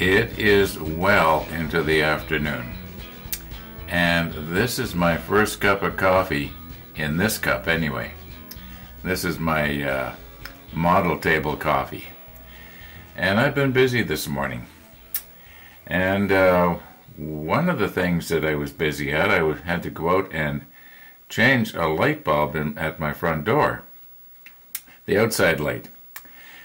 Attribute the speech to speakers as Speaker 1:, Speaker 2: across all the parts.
Speaker 1: It is well into the afternoon, and this is my first cup of coffee in this cup, anyway. This is my uh, model table coffee, and I've been busy this morning. And uh, one of the things that I was busy at, I had to go out and change a light bulb in, at my front door, the outside light.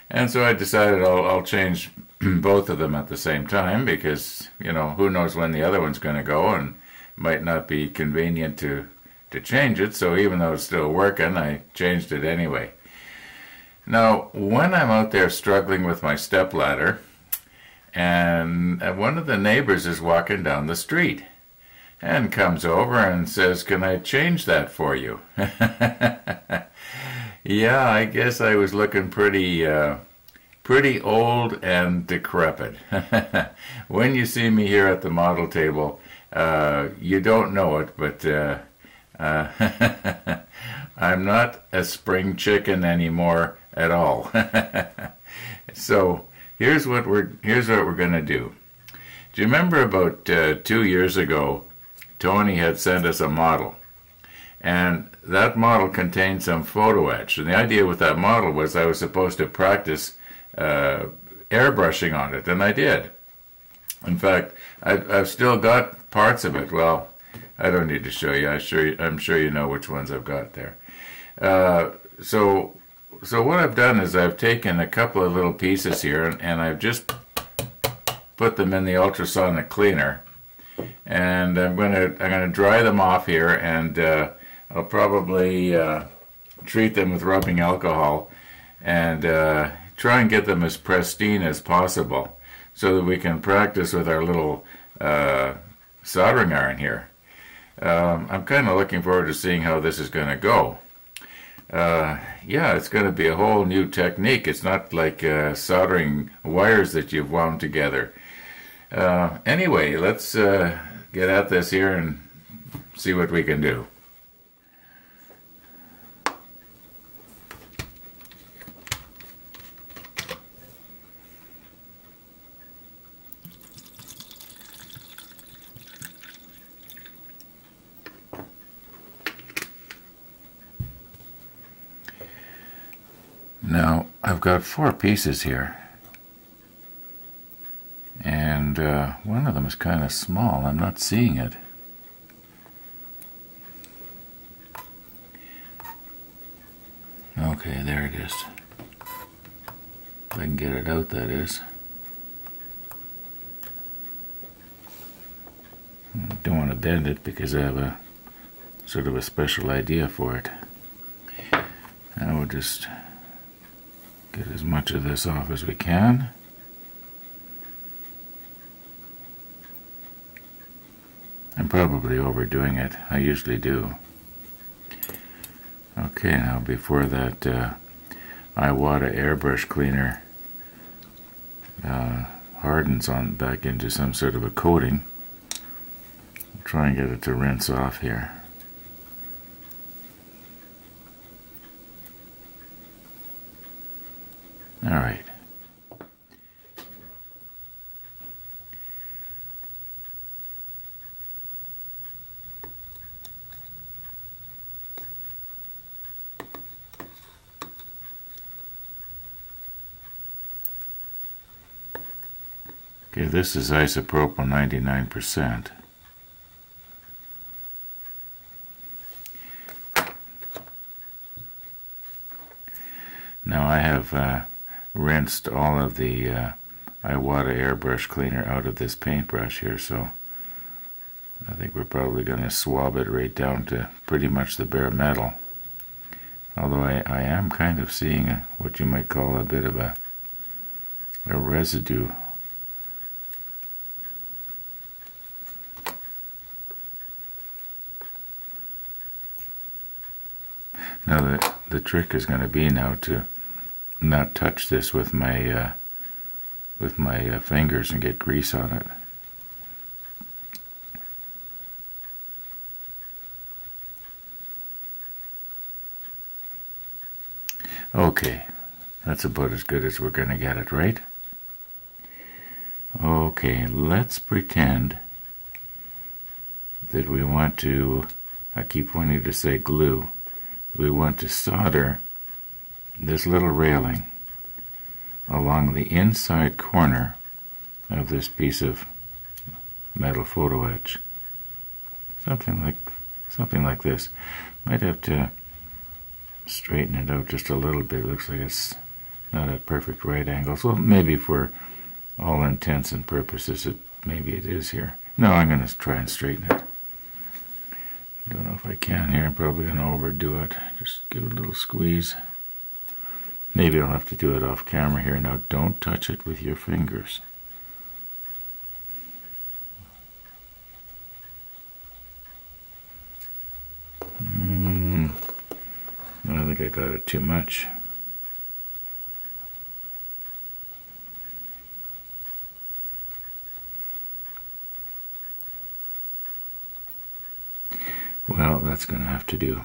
Speaker 1: And so I decided I'll, I'll change both of them at the same time because you know who knows when the other one's going to go and might not be convenient to to change it. So even though it's still working I changed it anyway. Now when I'm out there struggling with my step ladder and one of the neighbors is walking down the street and comes over and says can I change that for you? Yeah I guess I was looking pretty uh, pretty old and decrepit. when you see me here at the model table, uh, you don't know it, but uh, uh, I'm not a spring chicken anymore at all. so here's what we're here's what we're gonna do. Do you remember about uh, two years ago, Tony had sent us a model, and that model contained some photo etch. And the idea with that model was I was supposed to practice uh, airbrushing on it, and I did. In fact, I've, I've, still got parts of it. Well, I don't need to show you. I sure I'm sure you know which ones I've got there. Uh, so, so what I've done is I've taken a couple of little pieces here, and, and I've just put them in the ultrasonic cleaner, and I'm gonna I'm gonna dry them off here, and uh, I'll probably uh, treat them with rubbing alcohol, and uh, try and get them as pristine as possible so that we can practice with our little uh, soldering iron here. Um, I'm kind of looking forward to seeing how this is going to go. Uh, yeah, it's going to be a whole new technique. It's not like uh, soldering wires that you've wound together. Uh, anyway, let's uh, get at this here and see what we can do. Now, I've got four pieces here. And uh, one of them is kind of small. I'm not seeing it. Okay, there it is. If I can get it out, that is. Don't want to bend it because I have a sort of a special idea for it. I will just Get as much of this off as we can. I'm probably overdoing it. I usually do. Okay, now before that uh, Iwata airbrush cleaner uh, hardens on back into some sort of a coating, I'll try and get it to rinse off here. All right. Okay, this is isopropyl 99%. Now I have uh, rinsed all of the uh, Iwata airbrush cleaner out of this paintbrush here, so I think we're probably going to swab it right down to pretty much the bare metal. Although I, I am kind of seeing a, what you might call a bit of a, a residue. Now the, trick is going to be now to not touch this with my uh, with my uh, fingers and get grease on it. Okay, that's about as good as we're going to get it, right? Okay, let's pretend that we want to, I keep wanting to say glue, we want to solder this little railing along the inside corner of this piece of metal photo etch. Something like something like this. Might have to straighten it out just a little bit. It looks like it's not at perfect right angles. Well, maybe for all intents and purposes, it maybe it is here. No, I'm going to try and straighten it. Don't know if I can here. I'm probably going to overdo it. Just give it a little squeeze. Maybe I'll have to do it off camera here. Now, don't touch it with your fingers. Mm, I think I got it too much. Well, that's going to have to do.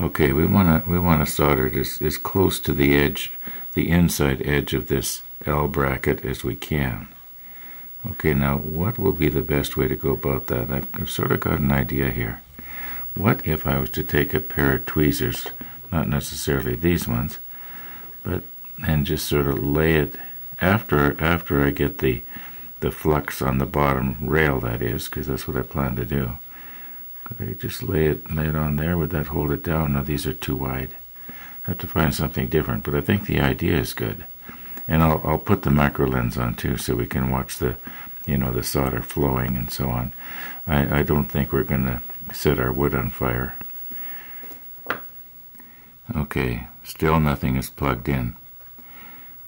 Speaker 1: Okay, we want to we want to solder it as, as close to the edge, the inside edge of this L bracket as we can. Okay, now what will be the best way to go about that? I've, I've sort of got an idea here. What if I was to take a pair of tweezers, not necessarily these ones, but and just sort of lay it after after I get the the flux on the bottom rail that is, because that's what I plan to do. I just lay it lay it on there? Would that hold it down? No, these are too wide. I have to find something different, but I think the idea is good. And I'll I'll put the macro lens on too, so we can watch the, you know, the solder flowing and so on. I, I don't think we're going to set our wood on fire. Okay, still nothing is plugged in.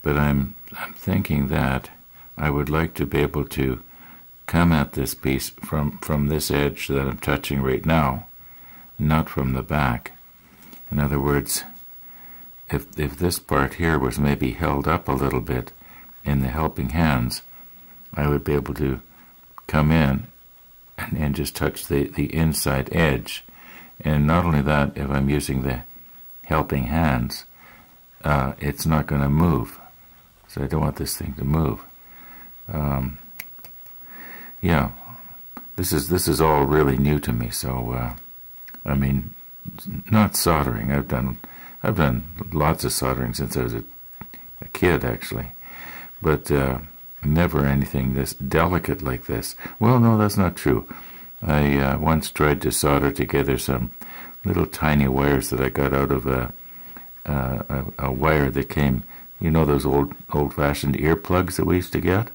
Speaker 1: But I'm I'm thinking that I would like to be able to come at this piece from, from this edge that I'm touching right now, not from the back. In other words, if, if this part here was maybe held up a little bit in the helping hands, I would be able to come in and, and just touch the, the inside edge. And not only that, if I'm using the helping hands, uh, it's not going to move. So I don't want this thing to move. Um, yeah, this is this is all really new to me. So, uh, I mean, not soldering. I've done I've done lots of soldering since I was a, a kid, actually, but uh, never anything this delicate like this. Well, no, that's not true. I uh, once tried to solder together some little tiny wires that I got out of a, a, a wire that came, you know, those old old-fashioned earplugs that we used to get.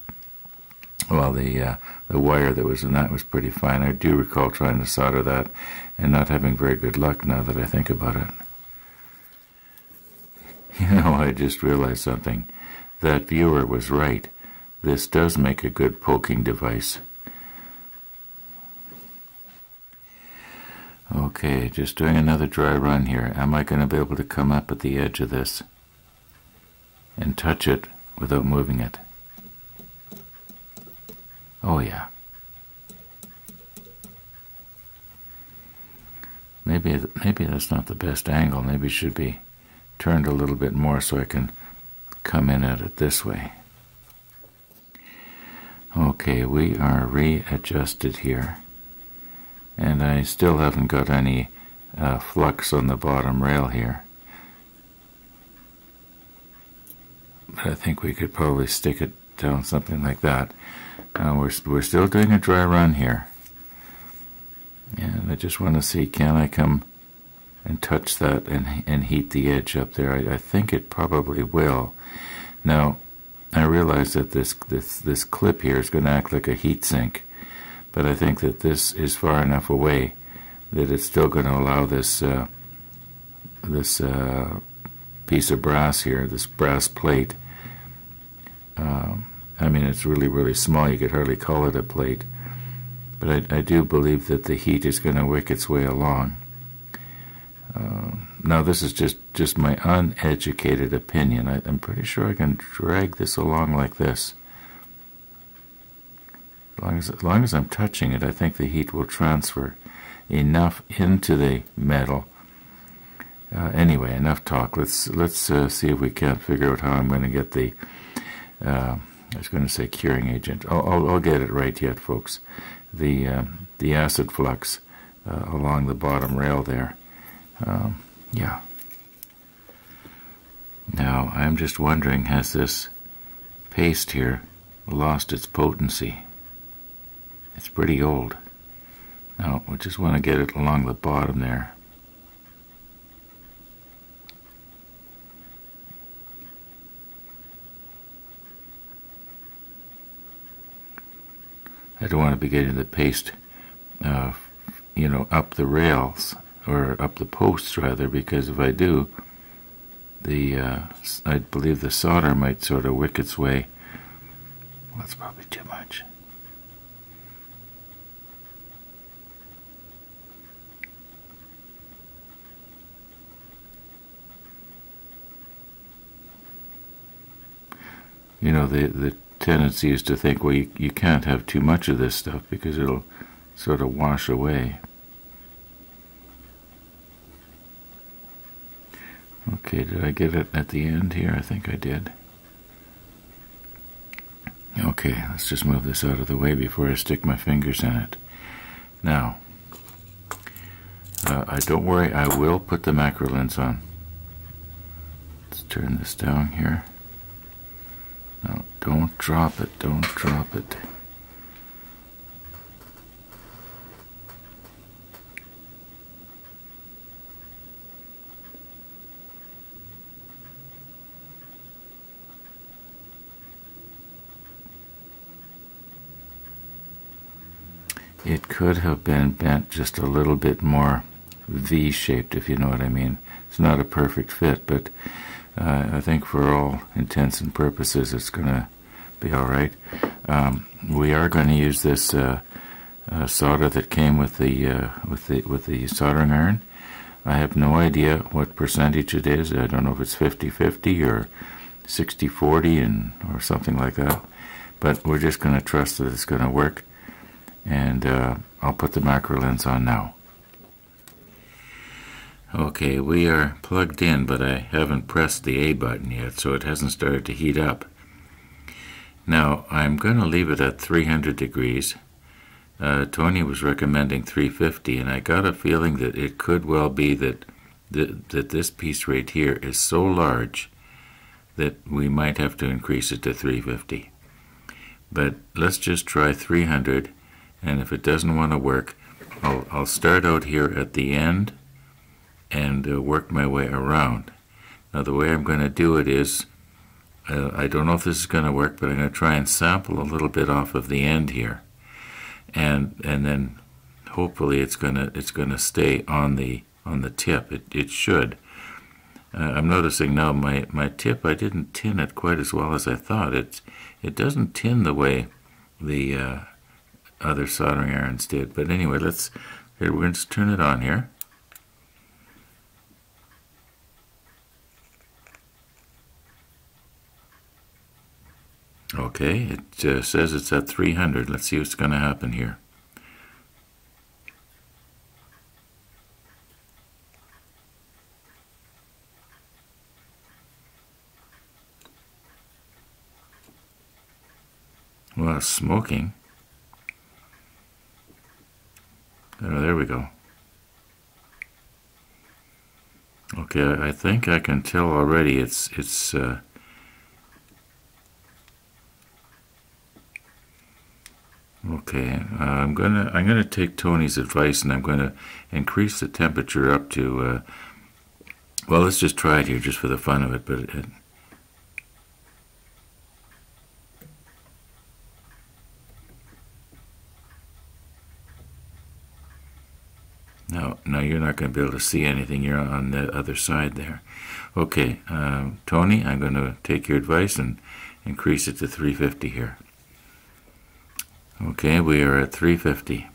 Speaker 1: Well, the uh, the wire that was in that was pretty fine. I do recall trying to solder that and not having very good luck now that I think about it. You know, I just realized something. That viewer was right. This does make a good poking device. Okay, just doing another dry run here. Am I going to be able to come up at the edge of this and touch it without moving it? Oh, yeah. Maybe, maybe that's not the best angle. Maybe it should be turned a little bit more so I can come in at it this way. Okay, we are readjusted here. And I still haven't got any uh, flux on the bottom rail here. But I think we could probably stick it down something like that. Uh, we're, we're still doing a dry run here. And I just want to see, can I come and touch that and, and heat the edge up there? I, I think it probably will. Now, I realize that this, this, this clip here is going to act like a heat sink, but I think that this is far enough away that it's still going to allow this, uh, this uh, piece of brass here, this brass plate, um, I mean, it's really, really small. You could hardly call it a plate. But I, I do believe that the heat is going to work its way along. Uh, now, this is just, just my uneducated opinion. I, I'm pretty sure I can drag this along like this. As long as, as long as I'm touching it, I think the heat will transfer enough into the metal. Uh, anyway, enough talk. Let's let's uh, see if we can't figure out how I'm going to get the uh, I was going to say curing agent. I'll, I'll, I'll get it right yet, folks. The um, the acid flux uh, along the bottom rail there. Um, yeah. Now I'm just wondering, has this paste here lost its potency? It's pretty old. Now we just want to get it along the bottom there. I don't want to be getting the paste, uh, you know, up the rails or up the posts rather, because if I do, the uh, I believe the solder might sort of wick its way. that's probably too much. You know, the the tendency is to think, well, you, you can't have too much of this stuff because it'll sort of wash away. Okay, did I get it at the end here? I think I did. Okay, let's just move this out of the way before I stick my fingers in it. Now, uh, I don't worry, I will put the macro lens on. Let's turn this down here. Don't drop it, don't drop it. It could have been bent just a little bit more V-shaped, if you know what I mean. It's not a perfect fit, but uh, I think for all intents and purposes, it's going to be all right. Um, we are going to use this uh, uh, solder that came with the uh, with the with the soldering iron. I have no idea what percentage it is. I don't know if it's 50-50 or 60-40 and or something like that. But we're just going to trust that it's going to work. And uh, I'll put the macro lens on now. Okay, we are plugged in, but I haven't pressed the A button yet, so it hasn't started to heat up. Now, I'm going to leave it at 300 degrees. Uh, Tony was recommending 350, and I got a feeling that it could well be that, that, that this piece right here is so large that we might have to increase it to 350. But let's just try 300, and if it doesn't want to work, I'll, I'll start out here at the end and uh, work my way around. Now the way I'm going to do it is, uh, I don't know if this is going to work, but I'm going to try and sample a little bit off of the end here, and and then hopefully it's going to it's going to stay on the on the tip. It it should. Uh, I'm noticing now my my tip I didn't tin it quite as well as I thought. It it doesn't tin the way the uh, other soldering irons did. But anyway, let's here we're going to turn it on here. Okay, it uh, says it's at 300. Let's see what's going to happen here. Well, smoking. Oh, there we go. Okay, I think I can tell already it's it's uh, Okay, uh, I'm gonna I'm gonna take Tony's advice and I'm gonna increase the temperature up to. Uh, well, let's just try it here, just for the fun of it. But it, no, no, you're not going to be able to see anything. You're on the other side there. Okay, uh, Tony, I'm going to take your advice and increase it to 350 here. Okay, we are at 350.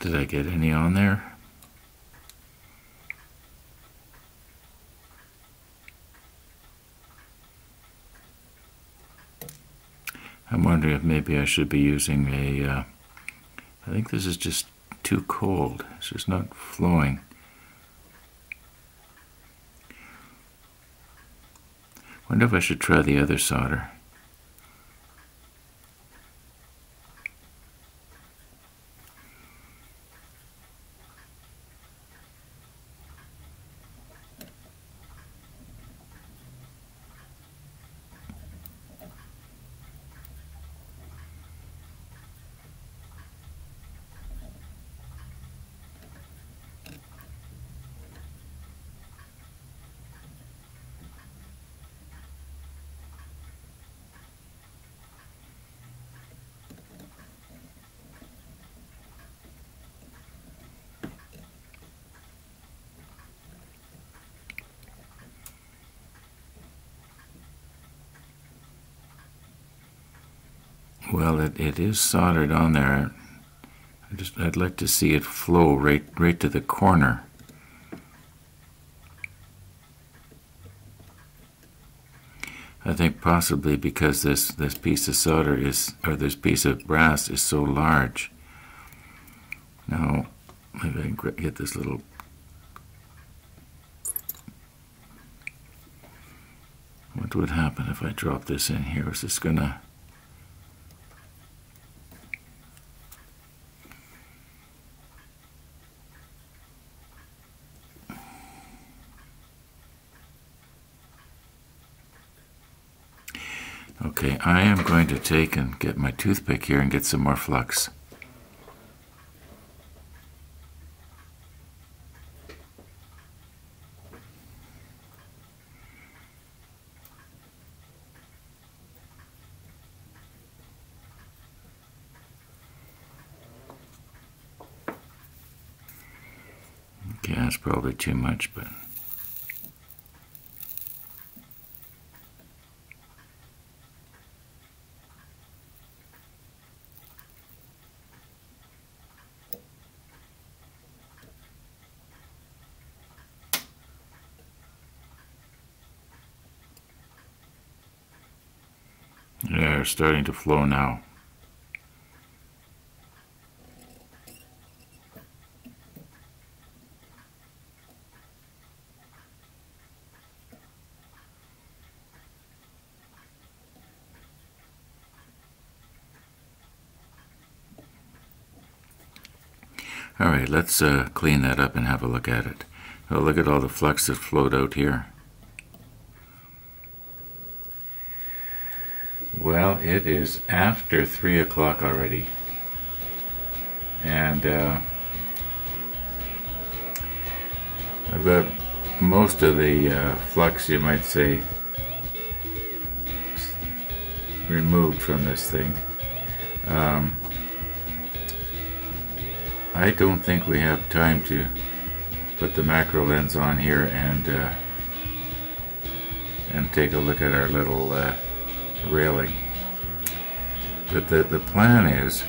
Speaker 1: Did I get any on there? Wondering if maybe I should be using a. Uh, I think this is just too cold. It's just not flowing. Wonder if I should try the other solder. Well, it, it is soldered on there. I just I'd like to see it flow right right to the corner. I think possibly because this, this piece of solder is or this piece of brass is so large. Now maybe I can get this little What would happen if I drop this in here? Is this gonna Okay, I am going to take and get my toothpick here and get some more flux. Okay, that's probably too much, but... Yeah, they're starting to flow now. All right, let's uh, clean that up and have a look at it. Oh, look at all the flux that flowed out here. Well, it is after 3 o'clock already. And uh, I've got most of the uh, flux, you might say, removed from this thing. Um, I don't think we have time to put the macro lens on here and uh, and take a look at our little uh, railing. But the, the plan is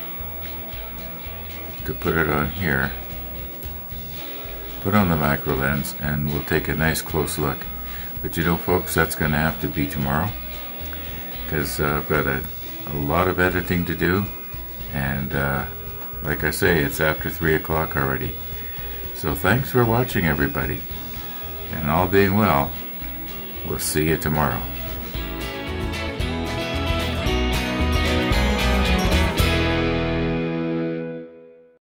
Speaker 1: to put it on here, put on the macro lens, and we'll take a nice close look. But you know, folks, that's going to have to be tomorrow because uh, I've got a, a lot of editing to do, and uh, like I say, it's after 3 o'clock already. So thanks for watching, everybody. And all being well, we'll see you tomorrow.